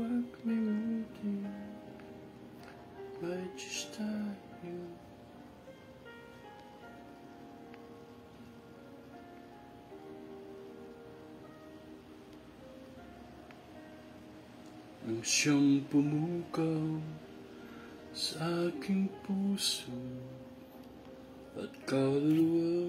Как минуты прочитаю Ang siyang pumukaw sa aking but at kaluluwa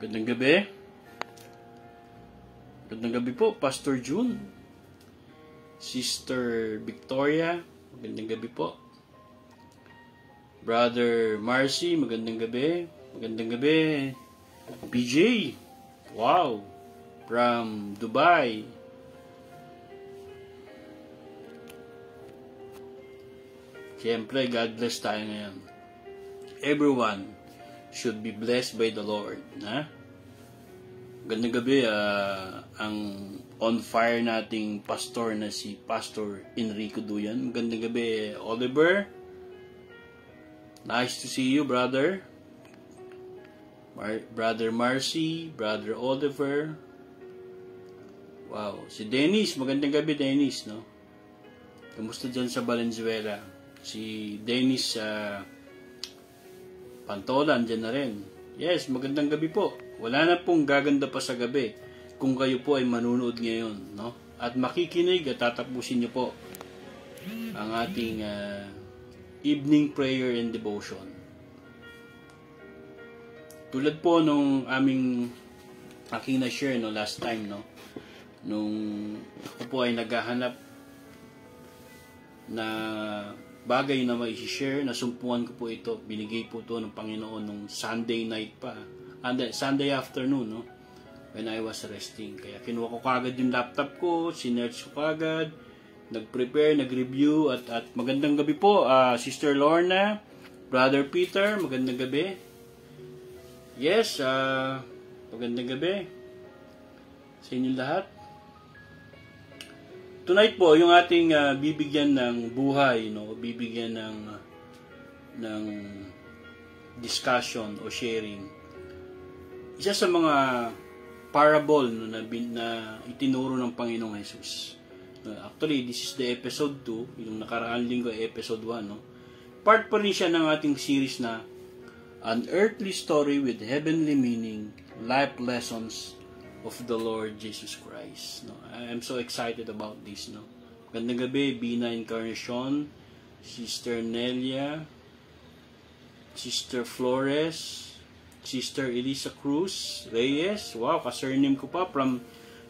Gandang gabi. Gandang gabi po, Pastor June. Sister Victoria, magandang gabi po. Brother Marcy, magandang gabi. Magandang gabi. PJ, wow, from Dubai. Siyempre, God bless tayo ngayon. Everyone, should be blessed by the Lord. Ha? Gandang gabi, ah, ang on fire nating pastor na si Pastor Enrico Duyan. Gandang gabi, Oliver. Nice to see you, brother. Mar- brother Marcy, brother Oliver. Wow, si Dennis, magandang gabi Dennis, no? Kamusta dyan sa Valenzuela? Si Dennis sa Pantolan, dyan na rin. Yes, magandang gabi po. Wala na pong gaganda pa sa gabi kung kayo po ay manunood ngayon, no? At makikinig at tatapusin niyo po ang ating ah, evening prayer and devotion. Tulad po nung aming aking na-share no last time, no? Nung ako po ay naghahanap na bagay na may share nasumpuan ko po ito. Binigay po ito ng Panginoon nung Sunday night pa. And Sunday afternoon, no? When I was resting. Kaya kinuha ko kagad yung laptop ko, sinerch ko kagad, nag-prepare, nag-review, at, at magandang gabi po, ah, Sister Lorna, Brother Peter, magandang gabi. Yes, ah, magandang gabi sa inyo lahat. Tonight po, yung ating ah, bibigyan ng buhay, no, bibigyan ng ng discussion o sharing. Isa sa mga parable no, na, na itinuro ng Panginoong Jesus. No, actually, this is the episode 2, yung nakaraan linggo episode 1, no. Part pa rin siya ng ating series na An Earthly Story with Heavenly Meaning, Life Lessons of the Lord Jesus Christ. No, I am so excited about this. No, gandang gabi, Bina Encarnacion, Sister Nelia, Sister Flores, Sister Elisa Cruz Reyes. Wow, ka-surname ko pa from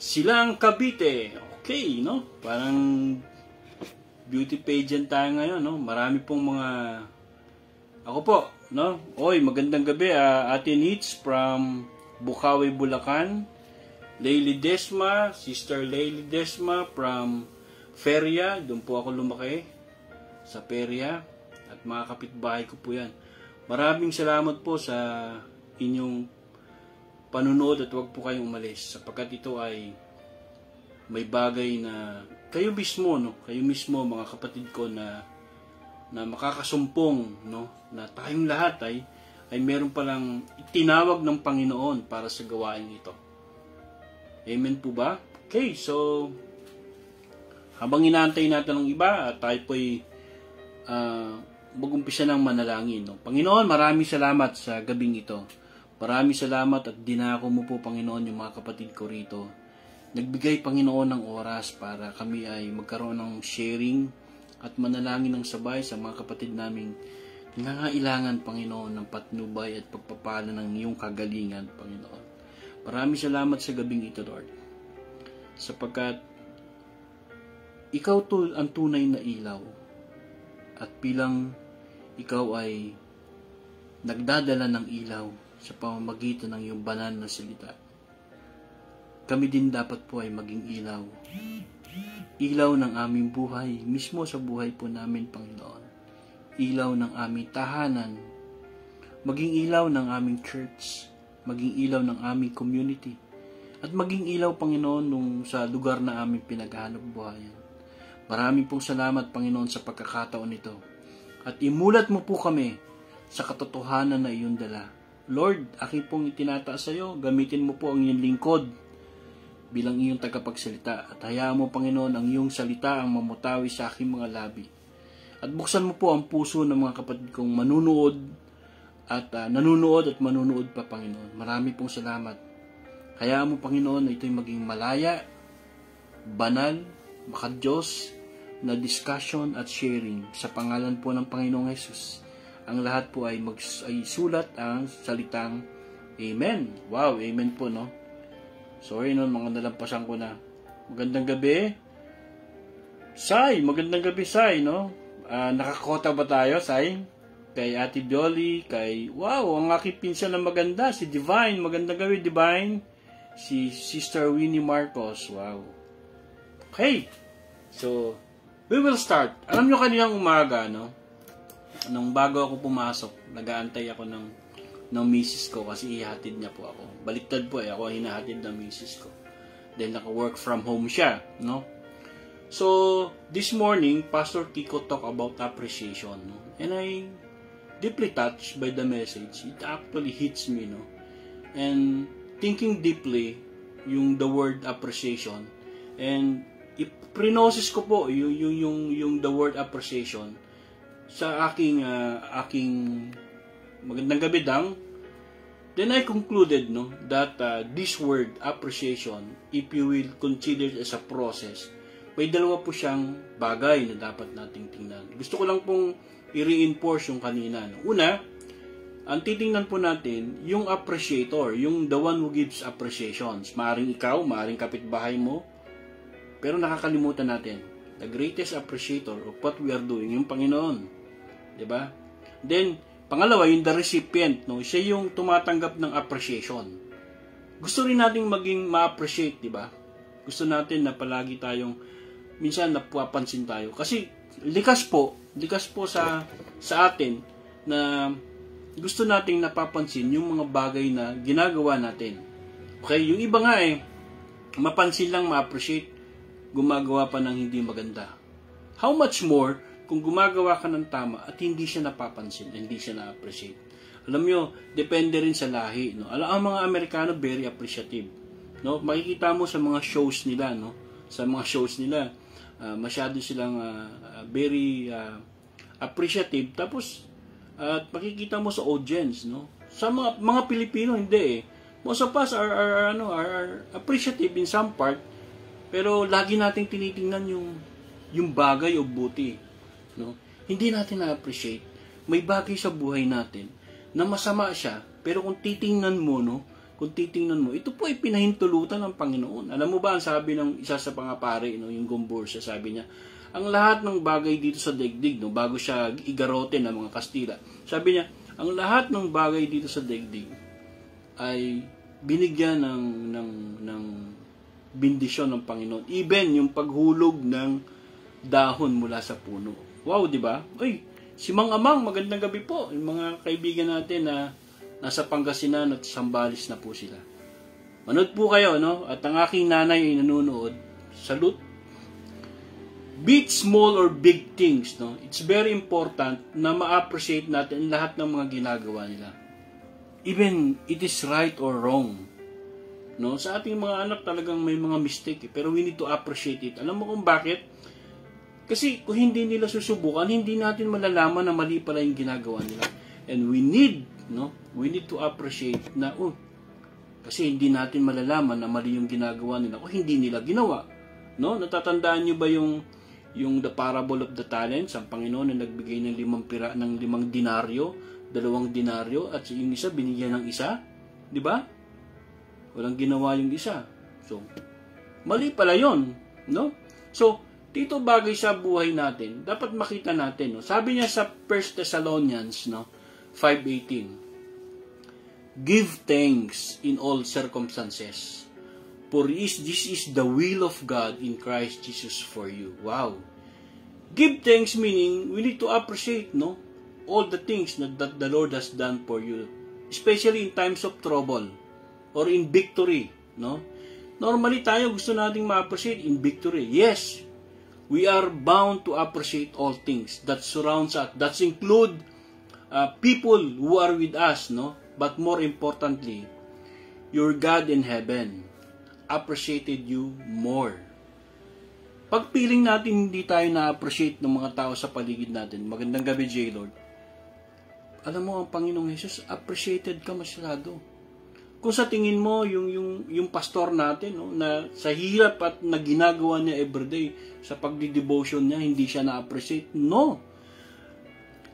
Silang Cavite. Okay, no? Parang beauty pageant tayo ngayon, no? Marami pong mga ako po, no? Oy, magandang gabi, ah, Ate Nits from Bukawi, Bulacan. Layli Desma, Sister Layli Desma from Feria. Doon po ako lumaki sa Feria. At mga kapitbahay ko po yan. Maraming salamat po sa inyong panunood at huwag po kayong umalis sapagkat ito ay may bagay na kayo mismo no kayo mismo mga kapatid ko na na makakasumpong no na tayong lahat ay ay meron palang itinawag ng Panginoon para sa gawain ito. Amen po ba? Okay, so habang inaantay natin ng iba tayo po'y uh, mag-umpisa ng manalangin. No? Panginoon, maraming salamat sa gabing ito. Maraming salamat at dinako mo po, Panginoon, yung mga kapatid ko rito. Nagbigay, Panginoon, ng oras para kami ay magkaroon ng sharing at manalangin ng sabay sa mga kapatid naming nangangailangan, Panginoon, ng patnubay at pagpapala ng iyong kagalingan, Panginoon. Maraming salamat sa gabing ito, Lord. Sapagkat ikaw to ang tunay na ilaw at bilang ikaw ay nagdadala ng ilaw sa pamamagitan ng iyong banal na salita. Kami din dapat po ay maging ilaw ilaw ng aming buhay, mismo sa buhay po namin, Panginoon. Ilaw ng aming tahanan, maging ilaw ng aming church, maging ilaw ng aming community, at maging ilaw, Panginoon, nung sa lugar na aming pinaghahanap buhayan. Maraming pong salamat, Panginoon, sa pagkakataon ito. At imulat mo po kami sa katotohanan na iyong dala. Lord, aking pong itinataas sa iyo, gamitin mo po ang iyong lingkod bilang iyong tagapagsalita at hayaan mo, Panginoon, ang iyong salita ang mamutawi sa aking mga labi. At buksan mo po ang puso ng mga kapatid kong manunood at uh, nanunood at manunood pa, Panginoon. Marami pong salamat. Hayaan mo, Panginoon, na ito'y maging malaya, banal, makadiyos, na discussion at sharing sa pangalan po ng Panginoong Yesus. Ang lahat po ay, mag, ay sulat ang salitang Amen. Wow, Amen po, no? Sorry no, mga nalampasan ko na. Magandang gabi. Sai, magandang gabi Sai, no? Uh, nakakota ba tayo, Sai? Kay Ate Bioli, kay, wow, ang aking pinsan na maganda, si Divine. Magandang gabi, Divine. Si Sister Winnie Marcos, wow. Okay, so, we will start. Alam nyo kaninang umaga, no? Nung bago ako pumasok, nagaantay ako ng ng misis ko kasi ihatid niya po ako. Baliktad po eh, ako hinahatid ng misis ko. Then naka-work from home siya, no? So, this morning, Pastor Kiko talk about appreciation, no? And I deeply touched by the message. It actually hits me, no? And thinking deeply yung the word appreciation and iprinosis ko po yung yung yung, yung the word appreciation sa aking uh, aking magandang gabi dang. Then I concluded no that uh, this word appreciation, if you will consider it as a process, may dalawa po siyang bagay na dapat nating tingnan. Gusto ko lang pong i-reinforce yung kanina. No? Una, ang titingnan po natin, yung appreciator, yung the one who gives appreciations. Maaring ikaw, maaring kapitbahay mo, pero nakakalimutan natin, the greatest appreciator of what we are doing, yung Panginoon. ba? Then, Pangalawa, yung the recipient, no? siya yung tumatanggap ng appreciation. Gusto rin nating maging ma-appreciate, di ba? Gusto natin na palagi tayong, minsan napapansin tayo. Kasi, likas po, likas po sa, sa atin na gusto nating napapansin yung mga bagay na ginagawa natin. Okay, yung iba nga eh, mapansin lang ma-appreciate, gumagawa pa ng hindi maganda. How much more kung gumagawa ka ng tama at hindi siya napapansin, hindi siya na-appreciate. Alam nyo, depende rin sa lahi. No? Alam, ang mga Amerikano, very appreciative. No? Makikita mo sa mga shows nila, no? sa mga shows nila, uh, masyado silang uh, very uh, appreciative. Tapos, at makikita mo sa audience, no? Sa mga mga Pilipino hindi eh. Most of us are, are, are ano are, are appreciative in some part, pero lagi nating tinitingnan yung yung bagay o buti no? Hindi natin na-appreciate. May bagay sa buhay natin na masama siya, pero kung titingnan mo, no, kung titingnan mo, ito po ay pinahintulutan ng Panginoon. Alam mo ba, ang sabi ng isa sa pangapare, no, yung Gombursa, sabi niya, ang lahat ng bagay dito sa daigdig, no, bago siya igarote ng mga Kastila, sabi niya, ang lahat ng bagay dito sa daigdig ay binigyan ng, ng, ng bindisyon ng Panginoon. Even yung paghulog ng dahon mula sa puno. Wow, di ba? Uy, si Mang Amang, magandang gabi po. Yung mga kaibigan natin na nasa Pangasinan at Sambalis na po sila. Manood po kayo, no? At ang aking nanay ay nanonood. Salute. Big, small, or big things, no? It's very important na ma-appreciate natin lahat ng mga ginagawa nila. Even it is right or wrong. No? Sa ating mga anak talagang may mga mistake, eh, pero we need to appreciate it. Alam mo kung bakit? Kasi kung hindi nila susubukan, hindi natin malalaman na mali pala yung ginagawa nila. And we need, no? We need to appreciate na, oh, kasi hindi natin malalaman na mali yung ginagawa nila kung hindi nila ginawa. No? Natatandaan niyo ba yung yung the parable of the talents, ang Panginoon na nagbigay ng limang pira ng limang dinaryo, dalawang dinaryo at yung isa binigyan ng isa, 'di ba? Walang ginawa yung isa. So, mali pala 'yon, no? So, dito bagay sa buhay natin, dapat makita natin. No? Sabi niya sa 1 Thessalonians no, 5.18, Give thanks in all circumstances, For is, this is the will of God in Christ Jesus for you. Wow. Give thanks meaning we need to appreciate, no? All the things that, that the Lord has done for you. Especially in times of trouble or in victory, no? Normally tayo gusto nating ma-appreciate in victory. Yes, we are bound to appreciate all things that surrounds us. That include uh, people who are with us, no? But more importantly, your God in heaven appreciated you more. Pag feeling natin hindi tayo na-appreciate ng mga tao sa paligid natin, magandang gabi, J. Lord. Alam mo, ang Panginoong Jesus, appreciated ka masyado. Kung sa tingin mo, yung, yung, yung pastor natin, no, na sa hirap at na ginagawa niya everyday, sa pagdi-devotion niya, hindi siya na-appreciate. No.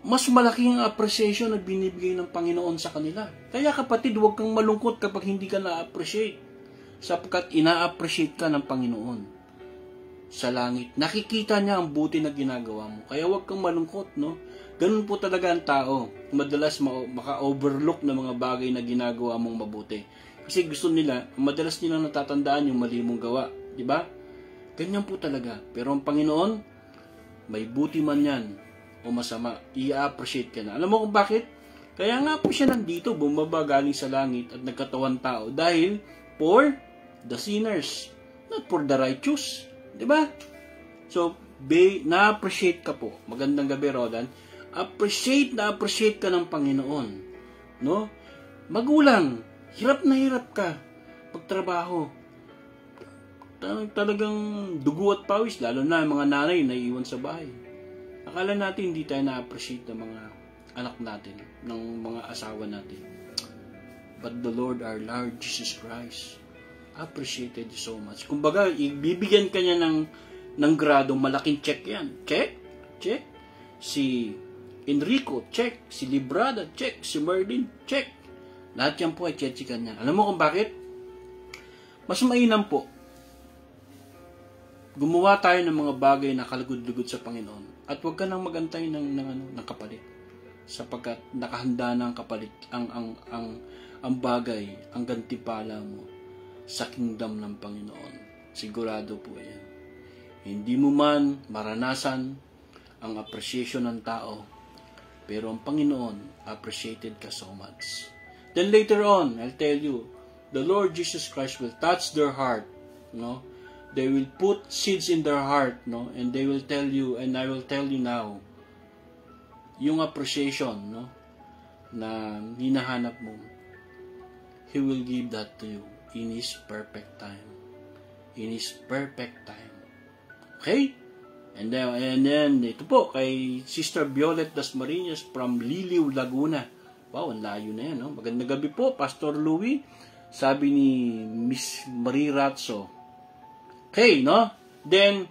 Mas malaki ang appreciation na binibigay ng Panginoon sa kanila. Kaya kapatid, huwag kang malungkot kapag hindi ka na-appreciate sapagkat ina-appreciate ka ng Panginoon sa langit. Nakikita niya ang buti na ginagawa mo. Kaya huwag kang malungkot, no? Ganun po talaga ang tao. Madalas maka-overlook ng mga bagay na ginagawa mong mabuti. Kasi gusto nila, madalas nilang natatandaan yung mali mong gawa. Di ba? Ganyan po talaga. Pero ang Panginoon, may buti man yan o masama, i-appreciate ka na. Alam mo kung bakit? Kaya nga po siya nandito, bumaba galing sa langit at nagkatawan tao dahil for the sinners, not for the righteous. Ba? So, be, na-appreciate ka po. Magandang gabi, Rodan. Appreciate na appreciate ka ng Panginoon. No? Magulang, hirap na hirap ka pagtrabaho. Talagang dugo at pawis, lalo na ang mga nanay na iwan sa bahay. Akala natin hindi tayo na-appreciate ng mga anak natin, ng mga asawa natin. But the Lord our Lord Jesus Christ appreciated you so much. Kumbaga, ibibigyan ka niya ng, ng grado, malaking check yan. Check? Check? Si Enrico, check. Si Librada, check. Si Merlin, check. Lahat yan po ay chechikan niya. Alam mo kung bakit? Mas mainam po. Gumawa tayo ng mga bagay na kalugod-lugod sa Panginoon. At huwag ka nang magantay ng, ng, ano, ng kapalit. Sapagkat nakahanda na ang kapalit, ang, ang, ang, ang bagay, ang gantipala mo sa kingdom ng Panginoon. Sigurado po yan. Hindi mo man maranasan ang appreciation ng tao, pero ang Panginoon appreciated ka so much. Then later on, I'll tell you, the Lord Jesus Christ will touch their heart, no? They will put seeds in their heart, no? And they will tell you, and I will tell you now, yung appreciation, no? Na hinahanap mo, He will give that to you in His perfect time. In His perfect time. Okay? And then, and then ito po, kay Sister Violet Dasmariñas from Liliw, Laguna. Wow, ang layo na yan. No? Magandang gabi po, Pastor Louie. Sabi ni Miss Marie Ratso. Okay, no? Then,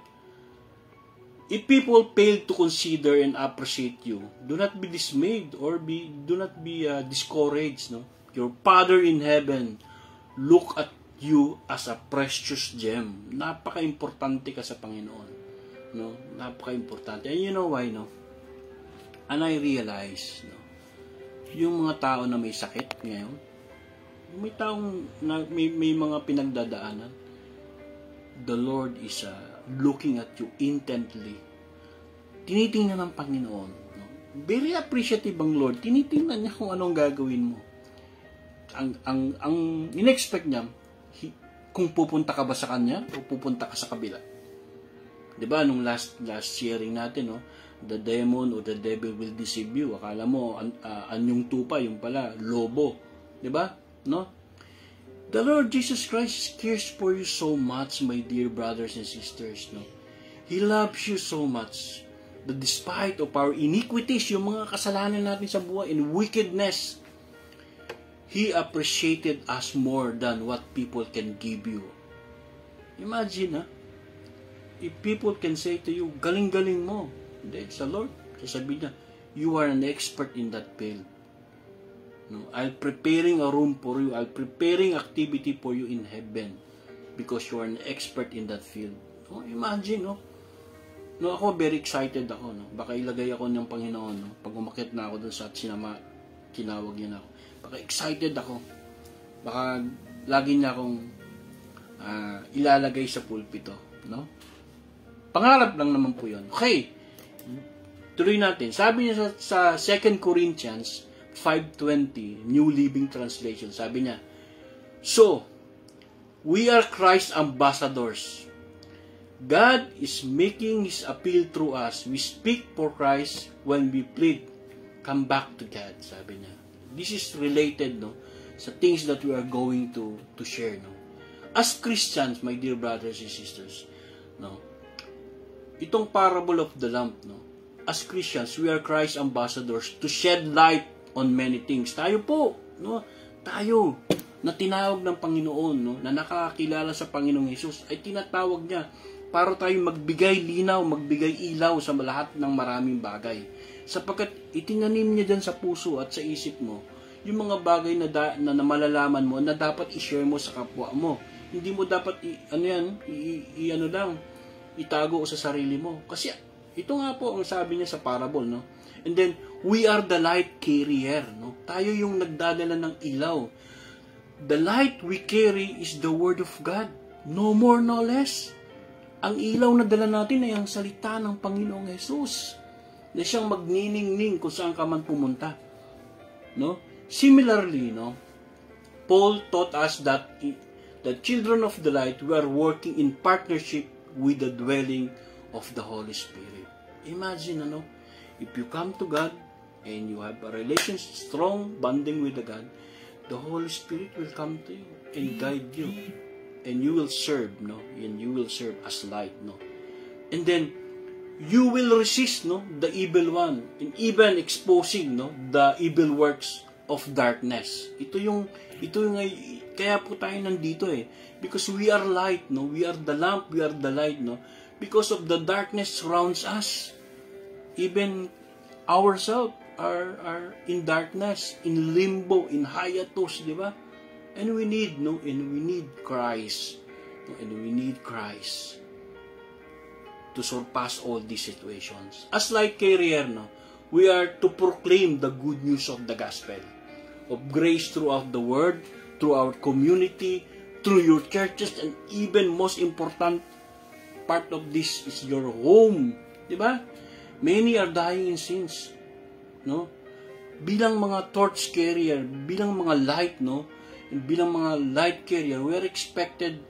if people fail to consider and appreciate you, do not be dismayed or be do not be uh, discouraged, no? Your Father in heaven look at you as a precious gem. Napaka-importante ka sa Panginoon. No? Napaka-importante. And you know why, no? And I realize, no? Yung mga tao na may sakit ngayon, may taong na, may, may mga pinagdadaanan, the Lord is uh, looking at you intently. Tinitingnan ng Panginoon. No? Very appreciative ang Lord. Tinitingnan niya kung anong gagawin mo. Ang, ang, ang in-expect niya, kung pupunta ka ba sa kanya o pupunta ka sa kabila. 'Di ba nung last last sharing natin no, the demon or the devil will deceive you. Akala mo an, uh, anyong tupa yung pala lobo, 'di ba? No? The Lord Jesus Christ cares for you so much, my dear brothers and sisters, no. He loves you so much that despite of our iniquities, yung mga kasalanan natin sa buhay and wickedness, He appreciated us more than what people can give you. Imagine, ha? if people can say to you, galing-galing mo, hindi, sa Lord, sasabihin niya, you are an expert in that field. No, I'm preparing a room for you. I'm preparing activity for you in heaven because you are an expert in that field. No, imagine, no? No, ako very excited ako, no? Baka ilagay ako ng Panginoon, no? Pag umakit na ako dun sa sinama, kinawag niya ako. Excited ako. Baka lagi niya akong uh, ilalagay sa pulpito, no? Pangarap lang naman po 'yon. Okay. Tuloy natin. Sabi niya sa, sa 2 Corinthians 5.20, New Living Translation, sabi niya, So, we are Christ ambassadors. God is making His appeal through us. We speak for Christ when we plead, come back to God, sabi niya. This is related, no, sa things that we are going to to share, no. As Christians, my dear brothers and sisters, no, itong parable of the lamp, no, as Christians, we are Christ ambassadors to shed light on many things. Tayo po, no? Tayo na tinawag ng Panginoon, no? Na nakakilala sa Panginoong Hesus ay tinatawag niya para tayo magbigay linaw, magbigay ilaw sa lahat ng maraming bagay. Sapagkat itinanim niya dyan sa puso at sa isip mo yung mga bagay na, da, na, na malalaman mo na dapat i-share mo sa kapwa mo. Hindi mo dapat i, ano yan, i, i, ano lang, itago sa sarili mo. Kasi ito nga po ang sabi niya sa parable, no? And then, we are the light carrier, no? Tayo yung nagdadala ng ilaw. The light we carry is the Word of God. No more, no less. Ang ilaw na dala natin ay ang salita ng Panginoong Jesus na siyang magniningning kung saan ka man pumunta. No? Similarly, no, Paul taught us that the children of the light we are working in partnership with the dwelling of the Holy Spirit. Imagine, ano, if you come to God and you have a relationship, strong bonding with the God, the Holy Spirit will come to you and guide you. And you will serve, no? And you will serve as light, no? And then, you will resist, no? The evil one. And even exposing, no? The evil works of darkness. Ito yung, ito yung, kaya po tayo nandito eh. Because we are light, no? We are the lamp, we are the light, no? because of the darkness surrounds us. Even ourselves are, are in darkness, in limbo, in hiatus, di ba? And we need, no? And we need Christ. No? And we need Christ to surpass all these situations. As like carrier, no? We are to proclaim the good news of the gospel of grace throughout the world, through our community, through your churches, and even most important, part of this is your home. Di ba? Many are dying in sins. No? Bilang mga torch carrier, bilang mga light, no? And bilang mga light carrier, we are expected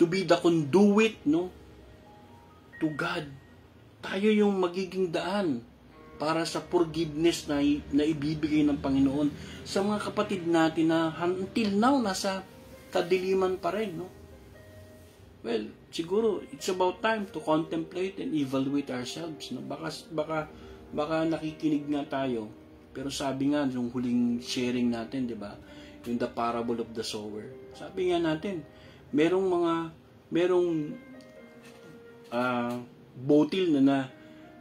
to be the conduit, no? To God. Tayo yung magiging daan para sa forgiveness na, na ibibigay ng Panginoon sa mga kapatid natin na until now nasa kadiliman pa rin, no? Well, siguro it's about time to contemplate and evaluate ourselves. No? Baka, baka, baka nakikinig nga tayo. Pero sabi nga, yung huling sharing natin, di ba? Yung the parable of the sower. Sabi nga natin, merong mga, merong uh, botil na na,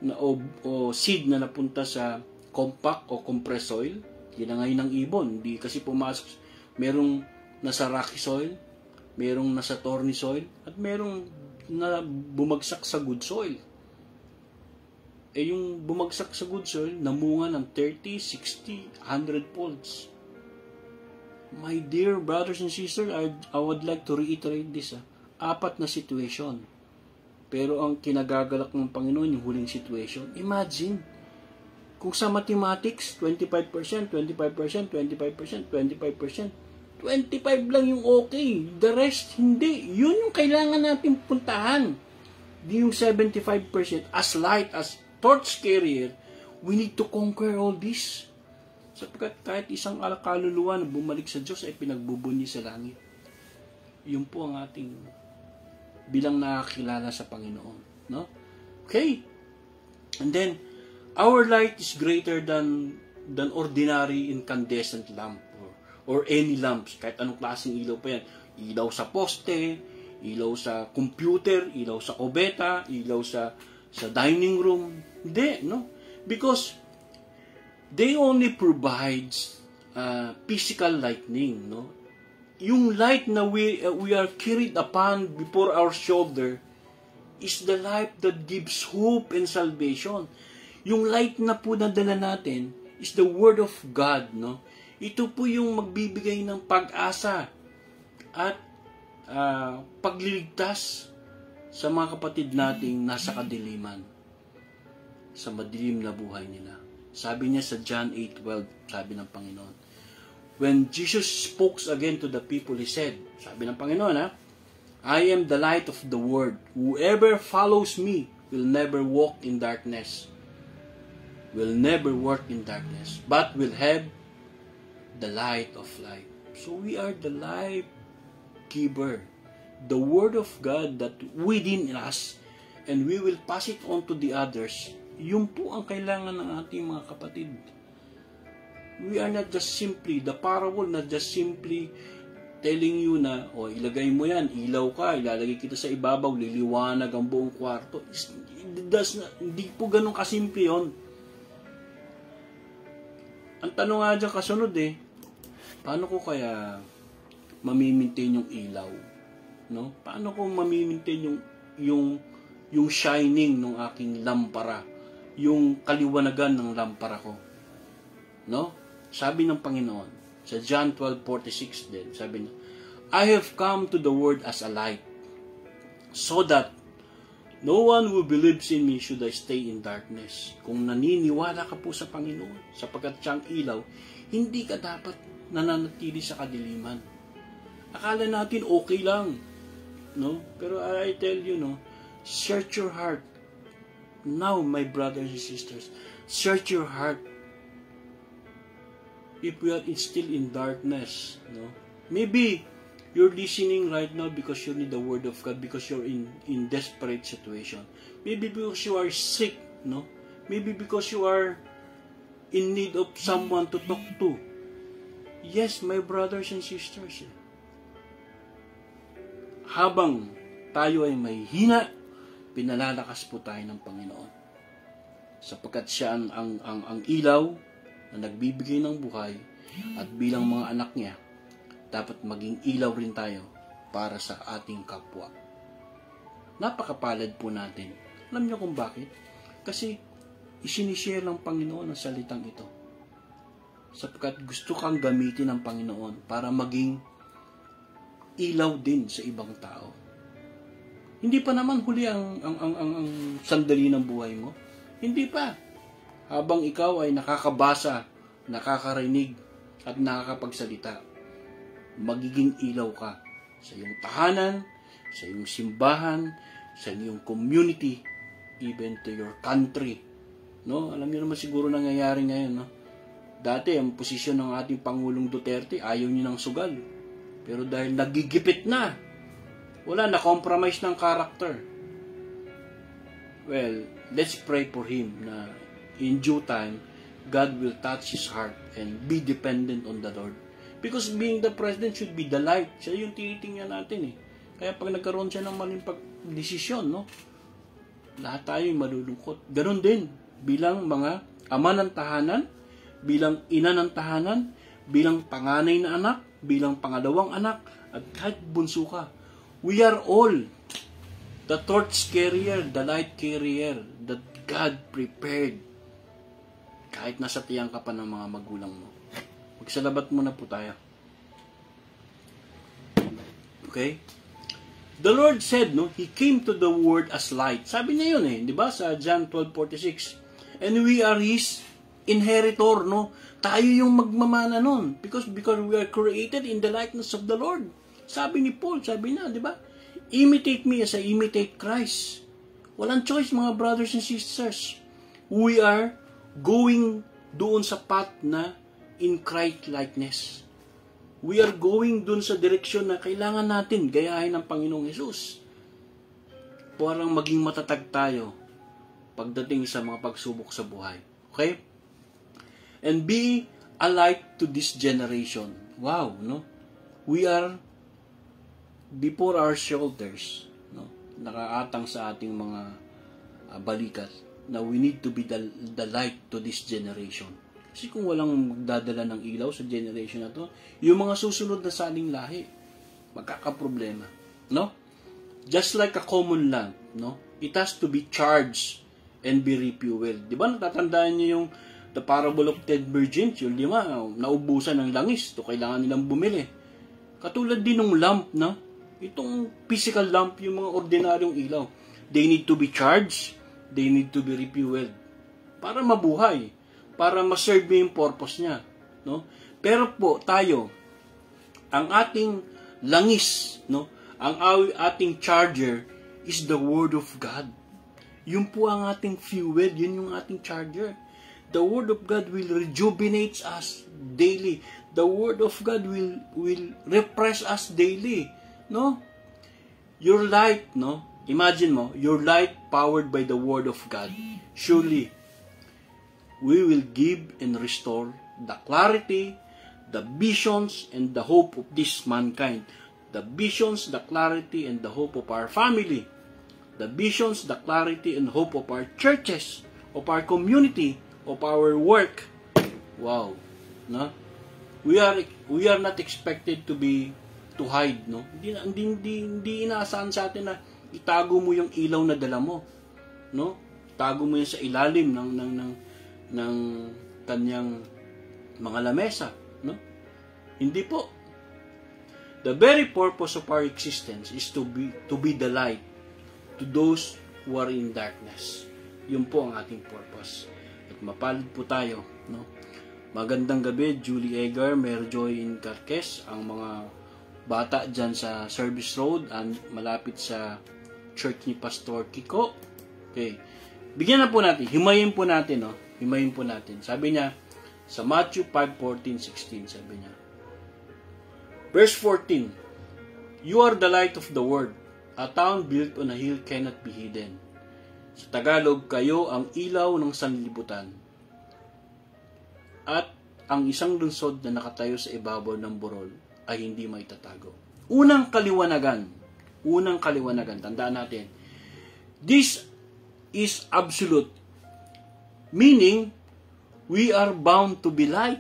na o, o seed na napunta sa compact o compressed soil. Yan ang ng ibon. Hindi kasi pumasok. Merong nasa rocky soil, merong nasa thorny soil, at merong na bumagsak sa good soil. Eh yung bumagsak sa good soil, namunga ng 30, 60, 100 folds. My dear brothers and sisters, I, I would like to reiterate this. Ah. Apat na situation. Pero ang kinagagalak ng Panginoon, yung huling situation. Imagine, kung sa mathematics, 25%, 25%, 25%, 25%, 25 lang yung okay. The rest, hindi. Yun yung kailangan natin puntahan. Di yung 75% as light as torch carrier, we need to conquer all this. Sapagkat kahit isang kaluluwa na bumalik sa Diyos ay pinagbubunyi sa langit. Yun po ang ating bilang nakakilala sa Panginoon. No? Okay. And then, our light is greater than than ordinary incandescent lamp or any lamps, kahit anong klaseng ilaw pa yan. Ilaw sa poste, ilaw sa computer, ilaw sa kubeta, ilaw sa sa dining room. Hindi, no? Because they only provides uh, physical lightning, no? Yung light na we, uh, we are carried upon before our shoulder is the light that gives hope and salvation. Yung light na po na dala natin is the Word of God, no? Ito po yung magbibigay ng pag-asa at uh, pagliligtas sa mga kapatid nating nasa kadiliman, sa madilim na buhay nila. Sabi niya sa John 8.12, sabi ng Panginoon, When Jesus spoke again to the people, He said, sabi ng Panginoon ha, I am the light of the world. Whoever follows me will never walk in darkness, will never work in darkness, but will have the light of life. So we are the life giver. The Word of God that within us and we will pass it on to the others. Yun po ang kailangan ng ating mga kapatid. We are not just simply, the parable not just simply telling you na, o oh, ilagay mo yan, ilaw ka, ilalagay kita sa ibabaw, liliwanag ang buong kwarto. It does not, hindi po ganun kasimple yun. Ang tanong nga dyan kasunod eh, paano ko kaya mamimintain yung ilaw? No? Paano ko mamimintain yung yung yung shining ng aking lampara, yung kaliwanagan ng lampara ko? No? Sabi ng Panginoon sa John 12:46 din, sabi niya, I have come to the world as a light, so that no one who believes in me should I stay in darkness. Kung naniniwala ka po sa Panginoon, sapagkat siyang ilaw, hindi ka dapat nananatili sa kadiliman. Akala natin okay lang, no? Pero I tell you, no, search your heart. Now, my brothers and sisters, search your heart. We are still in darkness, no? Maybe you're listening right now because you need the word of God because you're in in desperate situation. Maybe because you are sick, no? Maybe because you are in need of someone to talk to. Yes, my brothers and sisters. Habang tayo ay may hina, pinalalakas po tayo ng Panginoon. Sapagkat siya ang, ang, ang, ang ilaw na nagbibigay ng buhay at bilang mga anak niya, dapat maging ilaw rin tayo para sa ating kapwa. Napakapalad po natin. Alam niyo kung bakit? Kasi isinishare ng Panginoon ang salitang ito sapagkat gusto kang gamitin ng Panginoon para maging ilaw din sa ibang tao. Hindi pa naman huli ang, ang, ang, ang, ang sandali ng buhay mo. Hindi pa. Habang ikaw ay nakakabasa, nakakarinig, at nakakapagsalita, magiging ilaw ka sa iyong tahanan, sa iyong simbahan, sa iyong community, even to your country. No? Alam niyo naman siguro nangyayari ngayon, no? Dati, ang posisyon ng ating Pangulong Duterte, ayaw niya ng sugal. Pero dahil nagigipit na, wala na compromise ng character. Well, let's pray for him na in due time, God will touch his heart and be dependent on the Lord. Because being the president should be the light. Siya yung tinitingnan natin eh. Kaya pag nagkaroon siya ng maling desisyon, no? Lahat tayo malulungkot. Ganon din bilang mga ama ng tahanan, bilang ina ng tahanan, bilang panganay na anak, bilang pangalawang anak, at kahit bunso ka. We are all the torch carrier, the light carrier that God prepared. Kahit nasa tiyang ka pa ng mga magulang mo. Magsalabat muna po tayo. Okay? The Lord said, no, He came to the world as light. Sabi niya yun eh, di ba? Sa John 12.46. And we are His inheritor, no? Tayo yung magmamana nun. Because, because we are created in the likeness of the Lord. Sabi ni Paul, sabi na, di ba? Imitate me as I imitate Christ. Walang choice, mga brothers and sisters. We are going doon sa path na in Christ likeness. We are going doon sa direksyon na kailangan natin gayahin ng Panginoong Yesus. Parang maging matatag tayo pagdating sa mga pagsubok sa buhay. Okay? and be a light to this generation. Wow, no? We are before our shoulders, no? Nakaatang sa ating mga uh, balikat na we need to be the, the light to this generation. Kasi kung walang magdadala ng ilaw sa generation na to, yung mga susunod na saling lahi, magkakaproblema. No? Just like a common lamp, no? It has to be charged and be refueled. Di ba natatandaan niyo yung The Parable of Ten Virgins, yung lima, naubusan ng langis. to kailangan nilang bumili. Katulad din ng lamp, na Itong physical lamp, yung mga ordinaryong ilaw. They need to be charged. They need to be refueled. Para mabuhay. Para ma-serve yung purpose niya. No? Pero po, tayo, ang ating langis, no? ang ating charger is the Word of God. Yun po ang ating fuel, yun yung ating charger. The Word of God will rejuvenate us daily. The Word of God will will refresh us daily. No? Your light, no? Imagine mo, your light powered by the Word of God. Surely, we will give and restore the clarity, the visions, and the hope of this mankind. The visions, the clarity, and the hope of our family. The visions, the clarity, and hope of our churches, of our community, of our work. Wow. No? We are we are not expected to be to hide, no? Hindi hindi hindi, inaasahan sa atin na itago mo yung ilaw na dala mo, no? Itago mo yan sa ilalim ng ng ng ng kanyang mga lamesa, no? Hindi po. The very purpose of our existence is to be to be the light to those who are in darkness. Yun po ang ating purpose. At mapalad po tayo, no? Magandang gabi, Julie Egar, Mary Joy in Carques, ang mga bata dyan sa Service Road, and malapit sa church ni Pastor Kiko. Okay. Bigyan na po natin, himayin po natin, no? Himayin po natin. Sabi niya, sa Matthew 5:14, 16, sabi niya. Verse 14, You are the light of the world. A town built on a hill cannot be hidden. Sa Tagalog, kayo ang ilaw ng sanlibutan at ang isang lungsod na nakatayo sa ibabaw ng burol ay hindi may tatago. Unang kaliwanagan, unang kaliwanagan, tandaan natin, this is absolute. Meaning, we are bound to be light.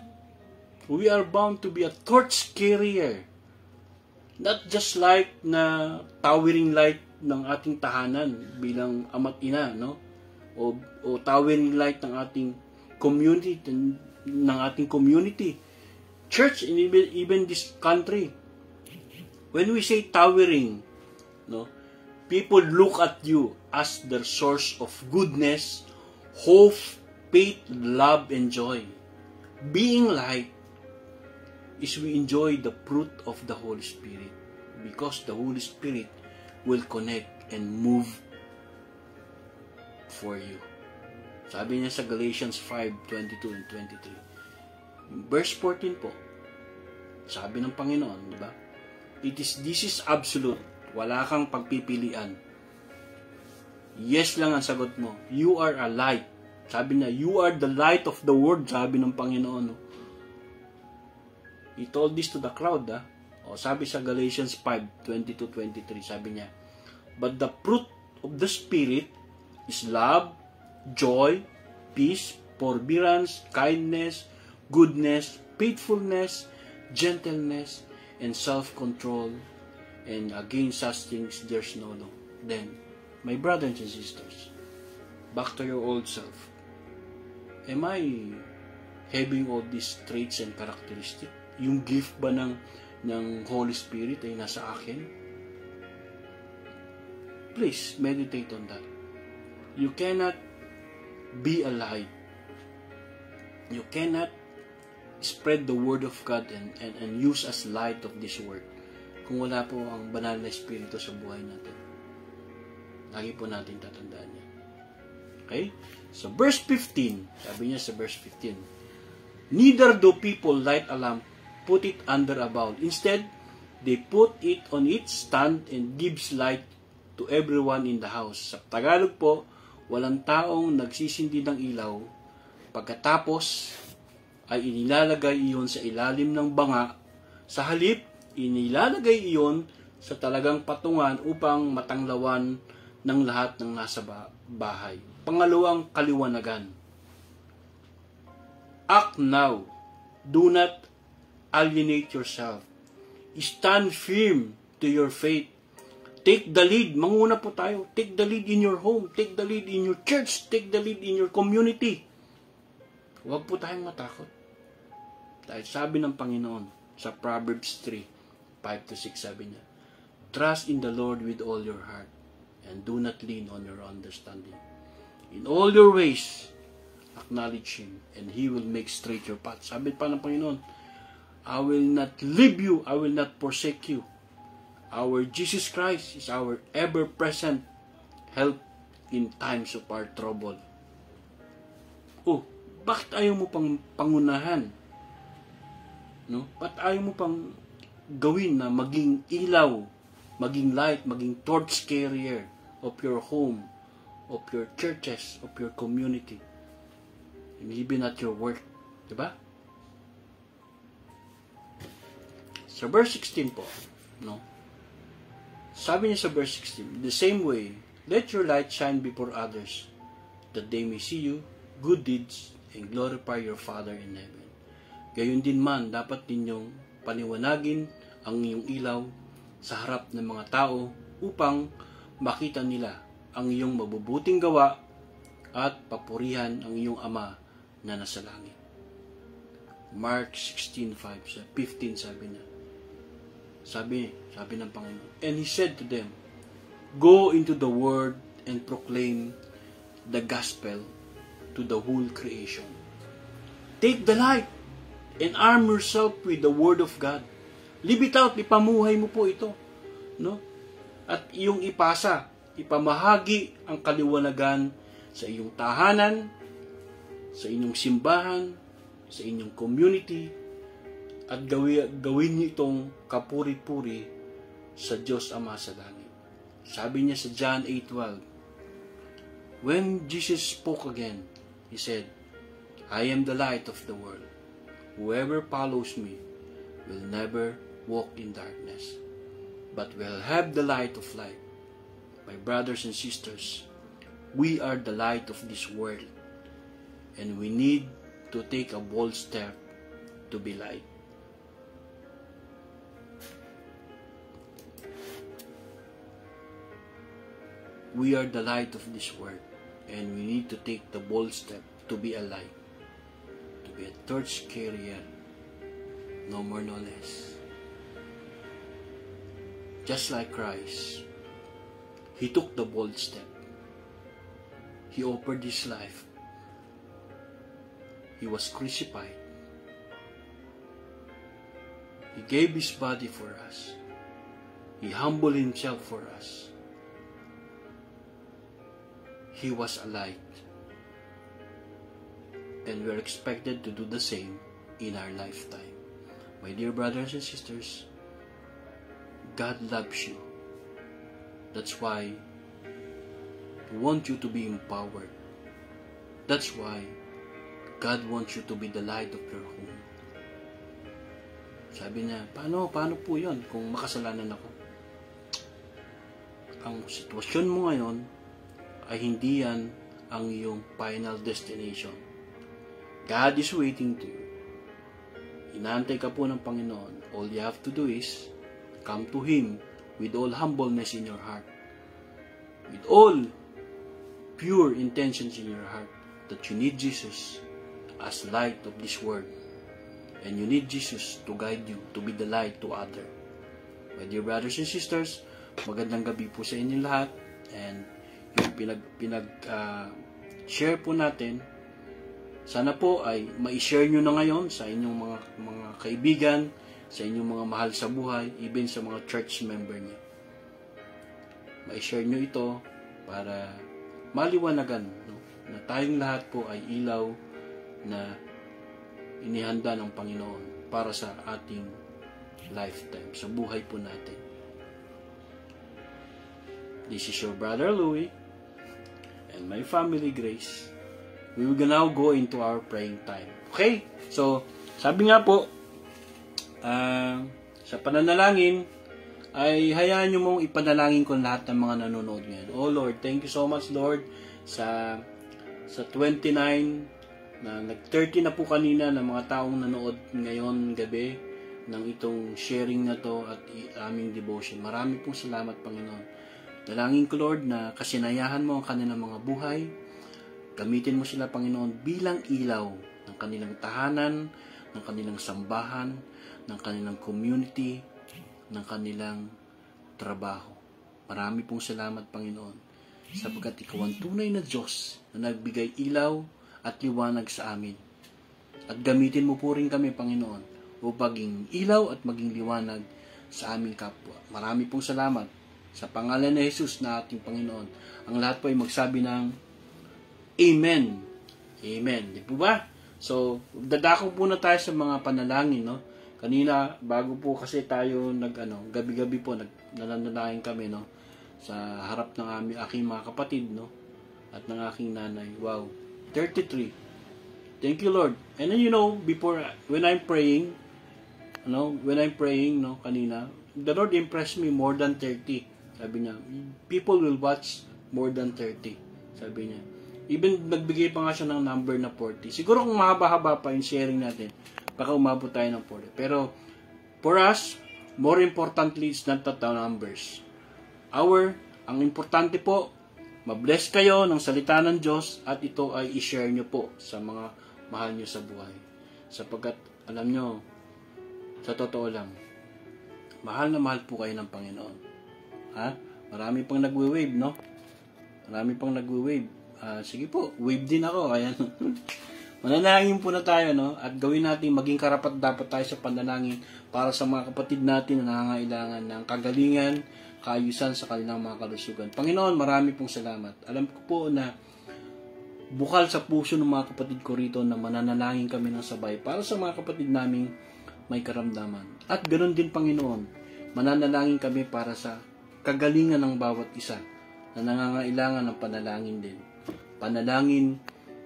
We are bound to be a torch carrier. Not just like na towering light ng ating tahanan bilang ama't ina, no? O, o towering light ng ating community, ng ating community, church, even, even this country. When we say towering, no, people look at you as their source of goodness, hope, faith, love, and joy. Being light is we enjoy the fruit of the Holy Spirit because the Holy Spirit will connect and move for you. Sabi niya sa Galatians 5, 22 and 23. Verse 14 po, sabi ng Panginoon, di ba? It is, this is absolute. Wala kang pagpipilian. Yes lang ang sagot mo. You are a light. Sabi niya, you are the light of the world, sabi ng Panginoon. No? He told this to the crowd, ah. O, sabi sa Galatians 5, 22-23, sabi niya, But the fruit of the Spirit is love, joy, peace, forbearance, kindness, goodness, faithfulness, gentleness, and self-control. And against such things, there's no law. Then, my brothers and sisters, back to your old self. Am I having all these traits and characteristics? Yung gift ba ng, ng Holy Spirit ay nasa akin? Please, meditate on that. You cannot be a light. You cannot spread the word of God and, and, and use as light of this word kung wala po ang banal na espiritu sa buhay natin. Lagi po natin tatandaan yan. Okay? So, verse 15, sabi niya sa verse 15, Neither do people light a lamp, put it under a bowl. Instead, they put it on its stand and gives light to everyone in the house. Sa Tagalog po, walang taong nagsisindi ng ilaw, pagkatapos ay inilalagay iyon sa ilalim ng banga, sa halip, inilalagay iyon sa talagang patungan upang matanglawan ng lahat ng nasa bahay. Pangalawang kaliwanagan. Act now. Do not alienate yourself. Stand firm to your faith Take the lead. Manguna po tayo. Take the lead in your home. Take the lead in your church. Take the lead in your community. Huwag po tayong matakot. Dahil sabi ng Panginoon sa Proverbs 3, 5 to 6, sabi niya, Trust in the Lord with all your heart and do not lean on your understanding. In all your ways, acknowledge Him and He will make straight your path. Sabi pa ng Panginoon, I will not leave you, I will not forsake you. Our Jesus Christ is our ever-present help in times of our trouble. Oh, bakit ayaw mo pang pangunahan? No? Bakit ayaw mo pang gawin na maging ilaw, maging light, maging torch carrier of your home, of your churches, of your community, and even at your work. Diba? Sa verse 16 po, no? Sabi niya sa verse 16, The same way, let your light shine before others, that they may see you, good deeds, and glorify your Father in heaven. Gayon din man, dapat ninyong paliwanagin ang iyong ilaw sa harap ng mga tao upang makita nila ang iyong mabubuting gawa at papurihan ang iyong Ama na nasa langit. Mark 16:5 15 sabi niya. Sabi, sabi ng Panginoon. And he said to them, Go into the world and proclaim the gospel to the whole creation. Take the light and arm yourself with the word of God. Live it out, ipamuhay mo po ito. No? At iyong ipasa, ipamahagi ang kaliwanagan sa iyong tahanan, sa inyong simbahan, sa inyong community, at gawin, gawin niyo itong kapuri-puri sa Diyos Ama sa langit. Sabi niya sa John 8.12, When Jesus spoke again, He said, I am the light of the world. Whoever follows me will never walk in darkness, but will have the light of life. My brothers and sisters, we are the light of this world, and we need to take a bold step to be light. We are the light of this world, and we need to take the bold step to be a light, to be a torch carrier, no more, no less. Just like Christ, He took the bold step. He offered His life. He was crucified. He gave His body for us. He humbled Himself for us. He was a light. And we are expected to do the same in our lifetime. My dear brothers and sisters, God loves you. That's why He wants you to be empowered. That's why God wants you to be the light of your home. Sabi niya, paano, paano po yon kung makasalanan ako? Ang sitwasyon mo ngayon ay hindi yan ang iyong final destination. God is waiting to you. Inaantay ka po ng Panginoon. All you have to do is come to Him with all humbleness in your heart. With all pure intentions in your heart that you need Jesus as light of this world. And you need Jesus to guide you, to be the light to other. My dear brothers and sisters, magandang gabi po sa inyo lahat. And yung pinag, pinag uh, share po natin, sana po ay ma-share nyo na ngayon sa inyong mga, mga kaibigan, sa inyong mga mahal sa buhay, even sa mga church member niyo. Ma-share nyo ito para maliwanagan no? na tayong lahat po ay ilaw na inihanda ng Panginoon para sa ating lifetime, sa buhay po natin. This is your brother Louie and my family Grace. We will now go into our praying time. Okay? So, sabi nga po, uh, sa pananalangin, ay hayaan nyo mong ipanalangin ko lahat ng mga nanonood ngayon. Oh Lord, thank you so much Lord sa sa 29 na nag-30 na po kanina ng mga taong nanood ngayon gabi ng itong sharing na to at aming devotion. Marami pong salamat Panginoon. Dalangin ko Lord na kasinayahan mo ang kanilang mga buhay. Gamitin mo sila Panginoon bilang ilaw ng kanilang tahanan, ng kanilang sambahan, ng kanilang community, ng kanilang trabaho. Marami pong salamat, Panginoon, sapagkat ikaw ang tunay na Diyos na nagbigay ilaw at liwanag sa amin. At gamitin mo po rin kami, Panginoon, upang ilaw at maging liwanag sa aming kapwa. Marami pong salamat sa pangalan ni Jesus na ating Panginoon. Ang lahat po ay magsabi ng Amen. Amen. Di po ba? So, dadako po na tayo sa mga panalangin, no? Kanina, bago po kasi tayo nag, ano, gabi-gabi po, nag, kami, no? Sa harap ng aming, aking mga kapatid, no? At ng aking nanay. Wow. 33. Thank you, Lord. And then, you know, before, when I'm praying, ano, when I'm praying, no, kanina, the Lord impressed me more than 30. Sabi niya, people will watch more than 30. Sabi niya. Even nagbigay pa nga siya ng number na 40. Siguro kung mahaba-haba pa yung sharing natin, baka umabot tayo ng 40. Pero, for us, more importantly, it's not the numbers. Our, ang importante po, mabless kayo ng salita ng Diyos at ito ay i-share nyo po sa mga mahal nyo sa buhay. Sapagkat, alam nyo, sa totoo lang, mahal na mahal po kayo ng Panginoon. Ha? Marami pang nagwe-wave, no? Marami pang nagwe-wave. Uh, sige po, wave din ako. Ayan. Manalangin po na tayo, no? At gawin natin maging karapat dapat tayo sa panalangin para sa mga kapatid natin na nangangailangan ng kagalingan, kaayusan sa kanilang mga kalusugan. Panginoon, marami pong salamat. Alam ko po na bukal sa puso ng mga kapatid ko rito na mananalangin kami ng sabay para sa mga kapatid naming may karamdaman. At ganoon din, Panginoon, mananalangin kami para sa kagalingan ng bawat isa na nangangailangan ng panalangin din. Panalangin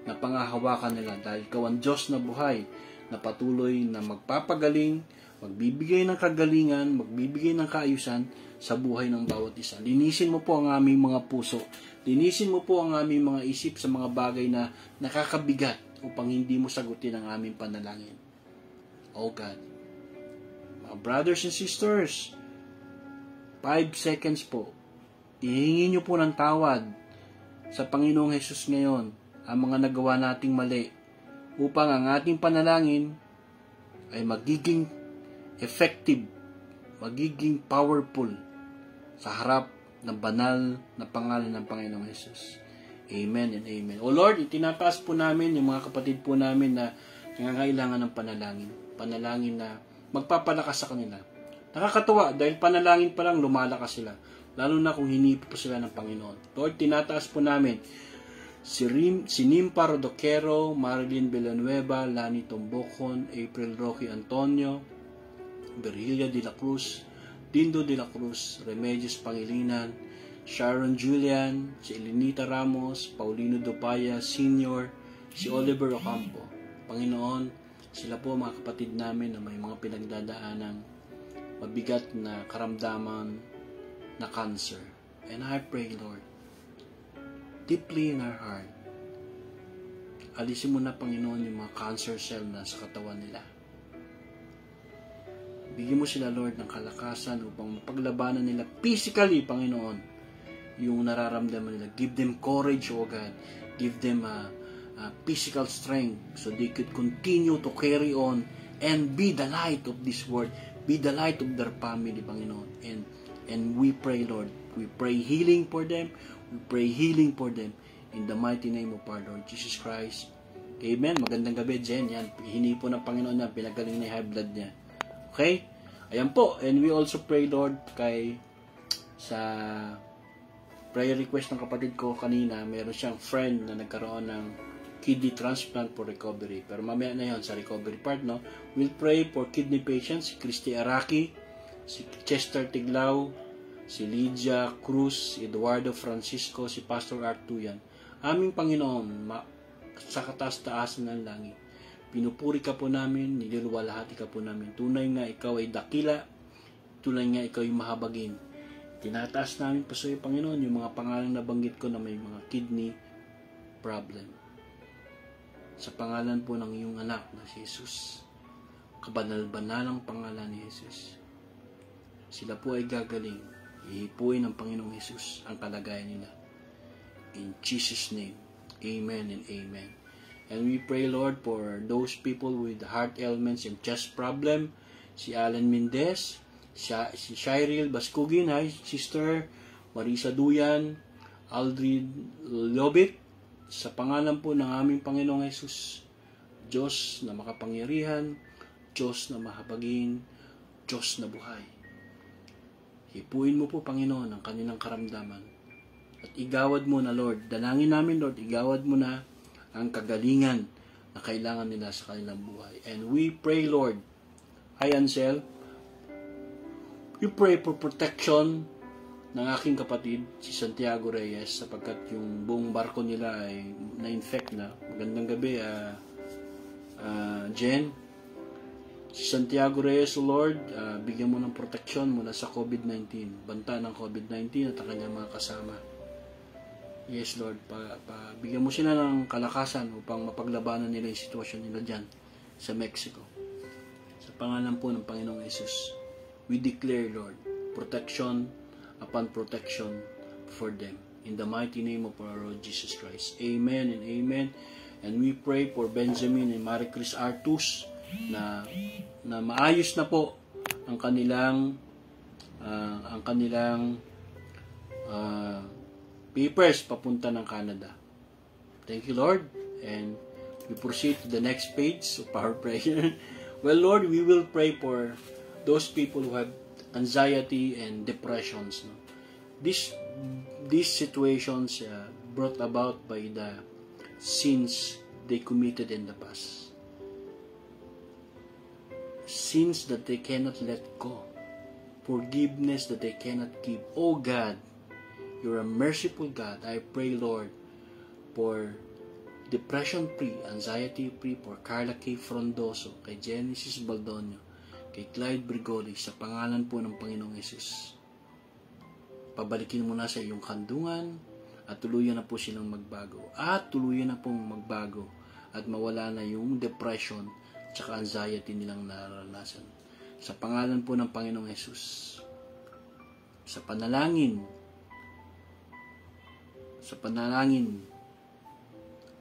na pangahawakan nila dahil ikaw ang Diyos na buhay na patuloy na magpapagaling, magbibigay ng kagalingan, magbibigay ng kaayusan sa buhay ng bawat isa. Linisin mo po ang aming mga puso. Linisin mo po ang aming mga isip sa mga bagay na nakakabigat upang hindi mo sagutin ang aming panalangin. Oh God, mga brothers and sisters, 5 seconds po. Ihingi nyo po ng tawad sa Panginoong Hesus ngayon ang mga nagawa nating mali upang ang ating panalangin ay magiging effective, magiging powerful sa harap ng banal na pangalan ng Panginoong Hesus. Amen and amen. O Lord, itinataas po namin yung mga kapatid po namin na nangangailangan ng panalangin. Panalangin na magpapalakas sa kanila. Nakakatuwa dahil panalangin pa lang lumalakas sila. Lalo na kung hinipo pa sila ng Panginoon. Lord, tinataas po namin si, Rim, si Nimpa Rodoquero, Marilyn Villanueva, Lani Tombocon, April Rocky Antonio, Virgilia de la Cruz, Dindo de la Cruz, Remedios Pangilinan, Sharon Julian, si Elenita Ramos, Paulino Dopaya Sr., si Oliver Ocampo. Panginoon, sila po mga kapatid namin na may mga pinagdadaanan mabigat na karamdaman na cancer. And I pray, Lord, deeply in our heart, alisin mo na, Panginoon, yung mga cancer cell na sa katawan nila. Bigyan mo sila, Lord, ng kalakasan upang mapaglabanan nila physically, Panginoon, yung nararamdaman nila. Give them courage, O God. Give them a uh, uh, physical strength so they could continue to carry on and be the light of this world, be the light of their family, Panginoon. And and we pray, Lord, we pray healing for them, we pray healing for them in the mighty name of our Lord Jesus Christ. Amen. Magandang gabi, Jen. Yan, hinipo ng Panginoon niya, pinagaling ni high blood niya. Okay? Ayan po. And we also pray, Lord, kay sa prayer request ng kapatid ko kanina, meron siyang friend na nagkaroon ng kidney transplant for recovery. Pero mamaya na yon sa recovery part, no? We'll pray for kidney patients, si Christy Araki, si Chester Tiglao, si Lydia Cruz, Eduardo Francisco, si Pastor Artuyan. Aming Panginoon, ma- sa kataas-taasan ng langit, pinupuri ka po namin, niluluwalhati ka po namin. Tunay nga ikaw ay dakila, tunay nga ikaw ay mahabagin. Tinataas namin po sa iyo, Panginoon, yung mga pangalan na banggit ko na may mga kidney problem sa pangalan po ng iyong anak na si Jesus. Kabanal-banalang pangalan ni Jesus. Sila po ay gagaling. Ihipuin ng Panginoong Jesus ang kalagayan nila. In Jesus' name, Amen and Amen. And we pray, Lord, for those people with heart ailments and chest problem, si Alan Mendez, si Shiril Baskugin, hi sister, Marisa Duyan, Aldrid Lobit, sa pangalan po ng aming Panginoong Yesus, Diyos na makapangyarihan, Diyos na mahabagin, Diyos na buhay. Hipuin mo po, Panginoon, ang kanilang karamdaman. At igawad mo na, Lord. Dalangin namin, Lord, igawad mo na ang kagalingan na kailangan nila sa kanilang buhay. And we pray, Lord, Hi, Ansel. We pray for protection ng aking kapatid, si Santiago Reyes, sapagkat yung buong barko nila ay na-infect na. Magandang gabi, uh, uh, Jen. Santiago Reyes, Lord, uh, bigyan mo ng protection mula sa COVID-19, banta ng COVID-19 at ang kanyang mga kasama. Yes, Lord, pa, pa, bigyan mo sila ng kalakasan upang mapaglabanan nila yung sitwasyon nila dyan sa Mexico. Sa pangalan po ng Panginoong Yesus, we declare, Lord, protection upon protection for them. In the mighty name of our Lord Jesus Christ. Amen and amen. And we pray for Benjamin and Marie Chris Artus na na maayos na po ang kanilang uh, ang kanilang uh, papers papunta ng Canada. Thank you, Lord. And we proceed to the next page of our prayer. Well, Lord, we will pray for those people who have anxiety and depressions. No? These, these situations uh, brought about by the sins they committed in the past. Sins that they cannot let go. Forgiveness that they cannot give. Oh God, you're a merciful God. I pray, Lord, for depression-free, anxiety-free for Carla K. Frondoso, kay Genesis Baldonio, kay Clyde Brigoli, sa pangalan po ng Panginoong Yesus. Pabalikin mo na sa iyong kandungan at tuluyan na po silang magbago. At tuluyan na pong magbago at mawala na yung depression at anxiety nilang nararanasan. Sa pangalan po ng Panginoong Yesus. Sa panalangin, sa panalangin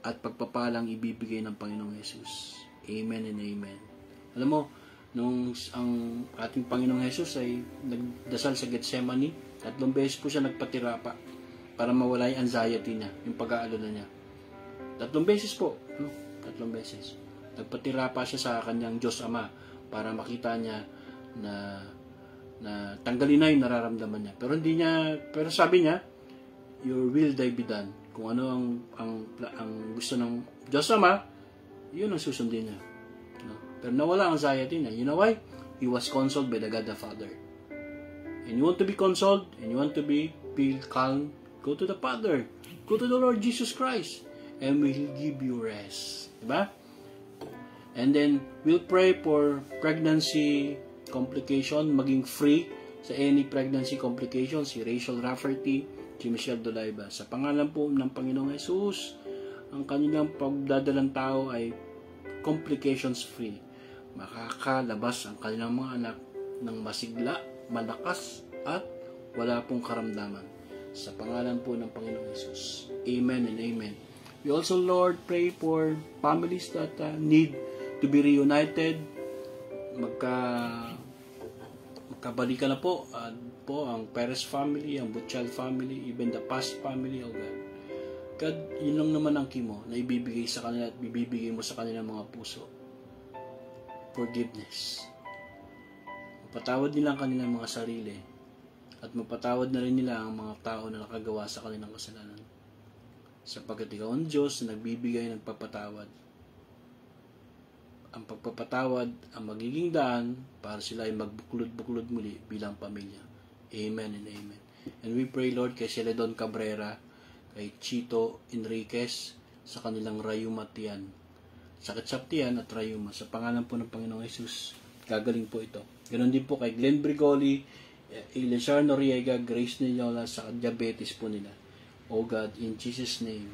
at pagpapalang ibibigay ng Panginoong Yesus. Amen and amen. Alam mo, nung ang ating Panginoong Yesus ay nagdasal sa Gethsemane, tatlong beses po siya nagpatira pa para mawala yung anxiety niya, yung pag-aalala niya. Tatlong beses po, no? tatlong beses. Nagpatira pa siya sa kanyang Diyos Ama para makita niya na na tanggalin na yung nararamdaman niya. Pero hindi niya, pero sabi niya, your will thy be done kung ano ang ang, ang gusto ng Diyos Ama, yun ang susundin niya. No? Pero nawala ang anxiety niya. You know why? He was consoled by the God the Father. And you want to be consoled, and you want to be feel calm, go to the Father. Go to the Lord Jesus Christ. And He'll give you rest. Diba? And then, we'll pray for pregnancy complication, maging free sa any pregnancy complications. Si Rachel Rafferty, si Michelle Dolayba. Sa pangalan po ng Panginoong Yesus, ang kanilang pagdadalang tao ay complications free. Makakalabas ang kanilang mga anak ng masigla, malakas, at wala pong karamdaman. Sa pangalan po ng Panginoong Yesus. Amen and amen. We also, Lord, pray for families that uh, need to be reunited. Magka magkabalikan na po. Uh, po ang Perez family, ang Butchal family, even the past family, oh God. God, yun lang naman ang kimo na ibibigay sa kanila at ibibigay mo sa kanila mga puso. Forgiveness. Mapatawad nila ang kanilang mga sarili at mapatawad na rin nila ang mga tao na nakagawa sa kanilang kasalanan. Sapagkat ikaw ang Diyos na nagbibigay ng pagpapatawad. Ang pagpapatawad ang magiging daan para sila ay magbuklod-buklod muli bilang pamilya. Amen and amen. And we pray, Lord, kay Celedon Cabrera, kay Chito Enriquez, sa kanilang rayuma tiyan. Sakit sa tiyan at rayuma. Sa pangalan po ng Panginoong Yesus, gagaling po ito. Ganon din po kay Glenn Brigoli, Elizar Noriega, Grace Nilola, sa diabetes po nila. O God, in Jesus' name,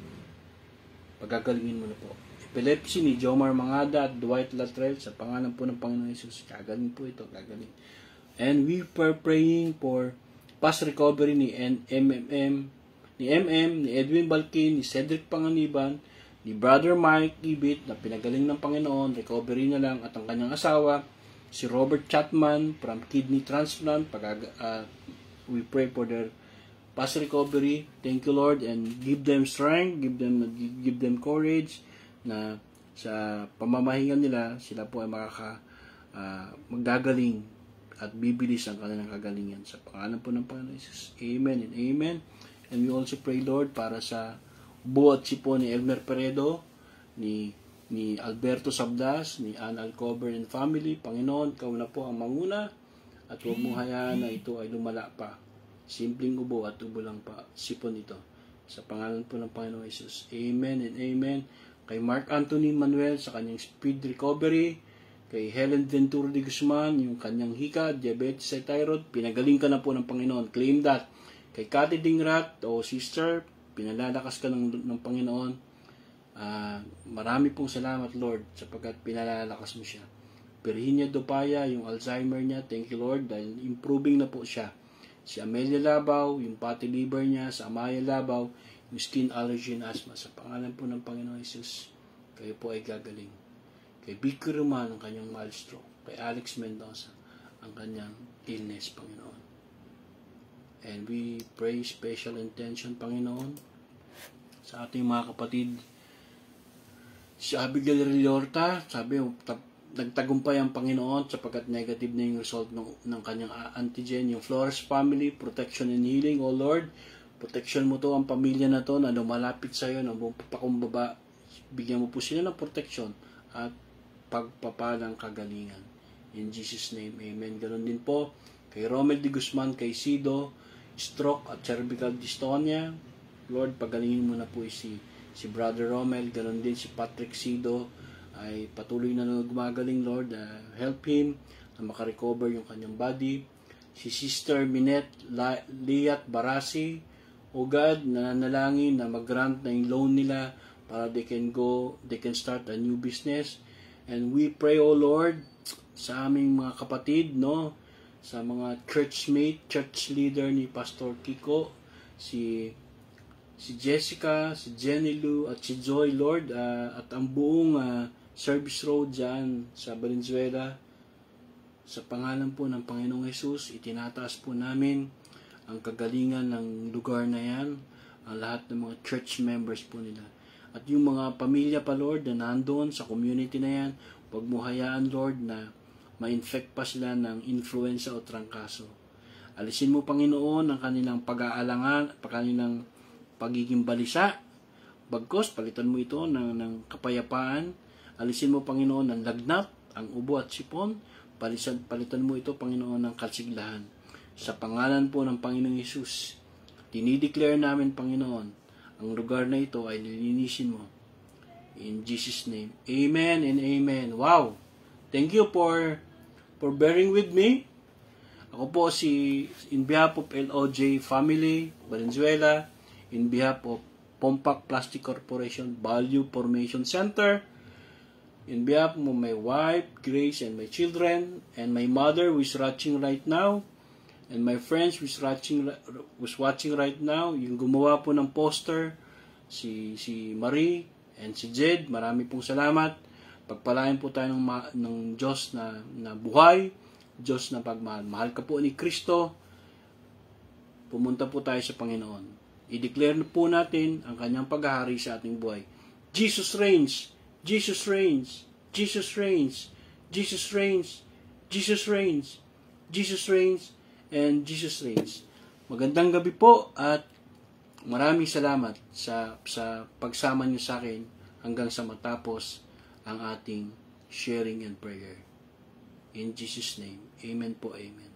pagagalingin mo na po. Epilepsy ni Jomar Mangada at Dwight Latrell, sa pangalan po ng Panginoong Yesus, gagaling po ito, gagaling. And we were praying for past recovery ni MMM, ni MM, ni Edwin Balkin, ni Cedric Panganiban, ni Brother Mike Ibit na pinagaling ng Panginoon, recovery na lang at ang kanyang asawa, si Robert Chapman from kidney transplant. Pag, uh, we pray for their fast recovery. Thank you Lord and give them strength, give them give them courage na sa pamamahingan nila sila po ay makaka uh, magagaling at bibilis ang kanilang kagalingan sa pangalan po ng Panginoon Jesus. Amen and amen. And we also pray Lord para sa buo at sipo ni Elmer Peredo, ni ni Alberto Sabdas, ni Ann Alcover and family. Panginoon, kau na po ang manguna at huwag mong hayaan na ito ay lumala pa. Simpleng ubo at ubo lang pa. Sipon ito. Sa pangalan po ng Panginoon Jesus. Amen and amen. Kay Mark Anthony Manuel sa kanyang speed recovery. Kay Helen Ventura de Guzman, yung kanyang hika, diabetes at thyroid. Pinagaling ka na po ng Panginoon. Claim that. Kay Cathy Dingrat o sister, pinalalakas ka ng, ng Panginoon Uh, marami pong salamat Lord sapagkat pinalalakas mo siya. Virginia Dopaya, yung Alzheimer niya, thank you Lord dahil improving na po siya. Si Amelia Labaw, yung fatty liver niya, sa Amaya Labaw, skin allergy and asthma. Sa pangalan po ng Panginoon Jesus, kayo po ay gagaling. Kay Vicky Roman, ang kanyang mild. Kay Alex Mendoza, ang kanyang illness, Panginoon. And we pray special intention, Panginoon, sa ating mga kapatid Si Abigail Riorta, sabi, nagtagumpay ang Panginoon sapagkat negative na yung result ng, ng kanyang antigen. Yung Flores family, protection and healing, O Lord, protection mo to ang pamilya na to na lumalapit sa iyo, na pakumbaba. Bigyan mo po sila ng protection at pagpapalang kagalingan. In Jesus' name, Amen. Ganon din po kay Romel de Guzman, kay Sido, stroke at cervical dystonia. Lord, pagalingin mo na po si si Brother Romel, ganun din si Patrick Sido, ay patuloy na gumagaling, Lord. Uh, help him na makarecover yung kanyang body. Si Sister Minette Liat Barasi, O God, nananalangin na mag-grant na yung loan nila para they can go, they can start a new business. And we pray, O Lord, sa aming mga kapatid, no, sa mga churchmate, church leader ni Pastor Kiko, si si Jessica, si Jenny Lou, at si Joy, Lord, uh, at ang buong uh, service road dyan sa Valenzuela. Sa pangalan po ng Panginoong Yesus, itinataas po namin ang kagalingan ng lugar na yan, ang lahat ng mga church members po nila. At yung mga pamilya pa, Lord, na nandoon sa community na yan, huwag mo hayaan, Lord, na ma-infect pa sila ng influenza o trangkaso. Alisin mo, Panginoon, ang kanilang pag-aalangan, kanilang pagiging balisa. Bagkos, palitan mo ito ng, ng kapayapaan. Alisin mo, Panginoon, ng lagnat, ang ubo at sipon. Palisan, palitan mo ito, Panginoon, ng kalsiglahan. Sa pangalan po ng Panginoong Yesus, dinideclare namin, Panginoon, ang lugar na ito ay lilinisin mo. In Jesus' name. Amen and amen. Wow! Thank you for for bearing with me. Ako po si in behalf of LOJ family, Valenzuela, in behalf of Pompac Plastic Corporation Value Formation Center, in behalf of my wife, Grace, and my children, and my mother who is watching right now, and my friends is watching, who's watching right now, yung gumawa po ng poster, si, si Marie, and si Jed, marami pong salamat. Pagpalain po tayo ng, ng Diyos na, na buhay, Diyos na pagmahal. Mahal ka po ni Kristo, pumunta po tayo sa Panginoon. I-declare po natin ang kanyang paghahari sa ating buhay. Jesus reigns! Jesus reigns! Jesus reigns! Jesus reigns! Jesus reigns! Jesus reigns! And Jesus reigns. Magandang gabi po at maraming salamat sa, sa pagsama niyo sa akin hanggang sa matapos ang ating sharing and prayer. In Jesus' name, Amen po, Amen.